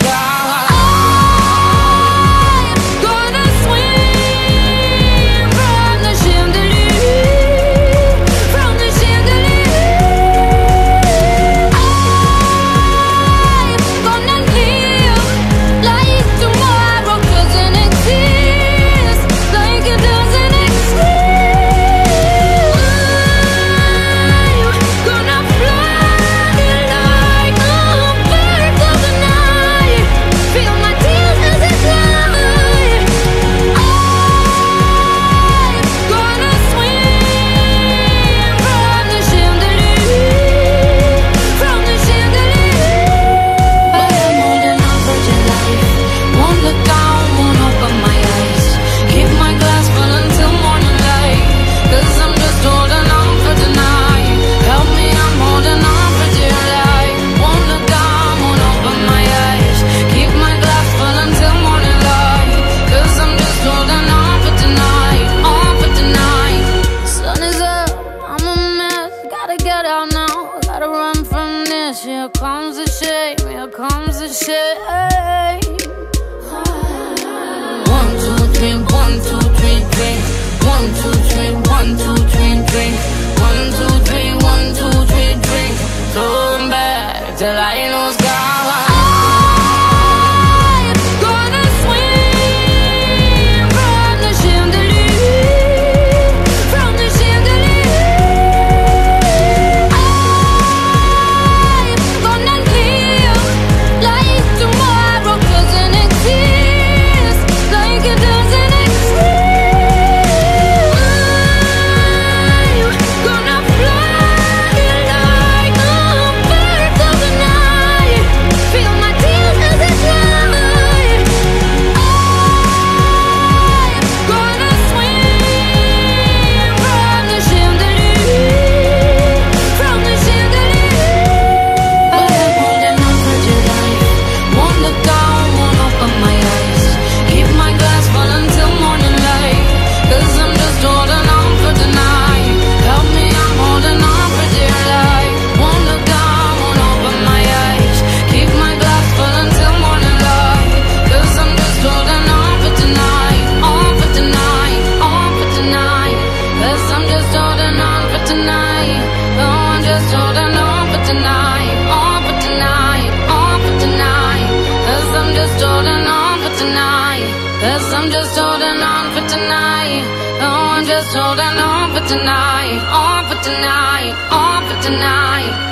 God. here comes the shame, here comes the shame. One, two, three, one, two, three, drink One, two, three, one, two, three, drink One, two, three, one, two, three, drink Going back till I know sky. I'm just holding on for tonight. Oh, I'm just holding on for tonight. On for tonight. On for tonight.